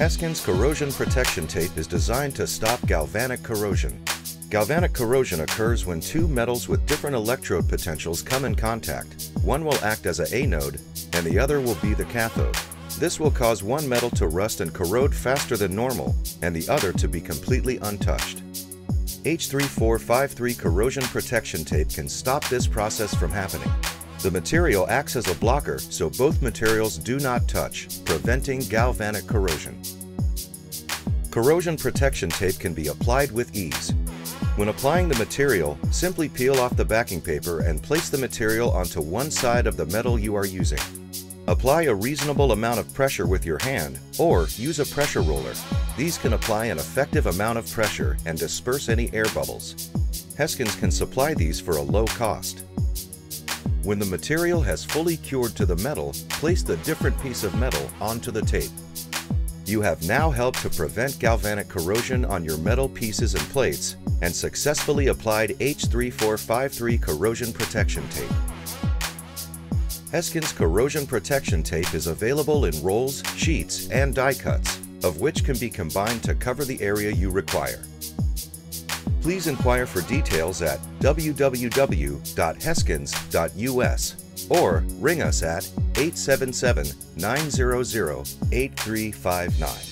Heskins corrosion protection tape is designed to stop galvanic corrosion. Galvanic corrosion occurs when two metals with different electrode potentials come in contact. One will act as a anode and the other will be the cathode. This will cause one metal to rust and corrode faster than normal and the other to be completely untouched. H3453 corrosion protection tape can stop this process from happening. The material acts as a blocker so both materials do not touch, preventing galvanic corrosion. Corrosion protection tape can be applied with ease. When applying the material, simply peel off the backing paper and place the material onto one side of the metal you are using. Apply a reasonable amount of pressure with your hand or use a pressure roller. These can apply an effective amount of pressure and disperse any air bubbles. Heskins can supply these for a low cost. When the material has fully cured to the metal, place the different piece of metal onto the tape. You have now helped to prevent galvanic corrosion on your metal pieces and plates and successfully applied H3453 corrosion protection tape. Heskins corrosion protection tape is available in rolls, sheets, and die cuts, of which can be combined to cover the area you require. Please inquire for details at www.heskins.us or ring us at 877 900 8359.